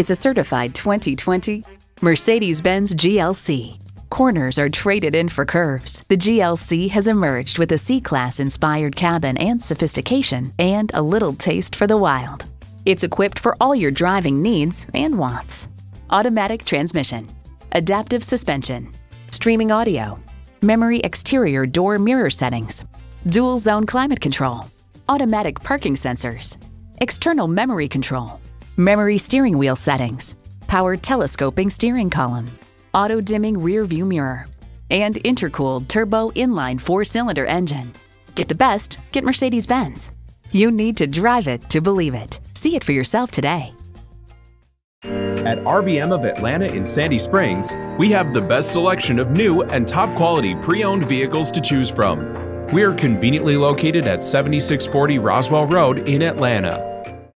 It's a certified 2020 Mercedes-Benz GLC. Corners are traded in for curves. The GLC has emerged with a C-Class inspired cabin and sophistication and a little taste for the wild. It's equipped for all your driving needs and wants. Automatic transmission, adaptive suspension, streaming audio, memory exterior door mirror settings, dual zone climate control, automatic parking sensors, external memory control, memory steering wheel settings, power telescoping steering column, auto dimming rear view mirror, and intercooled turbo inline four cylinder engine. Get the best, get Mercedes Benz. You need to drive it to believe it. See it for yourself today. At RBM of Atlanta in Sandy Springs, we have the best selection of new and top quality pre owned vehicles to choose from. We are conveniently located at 7640 Roswell Road in Atlanta.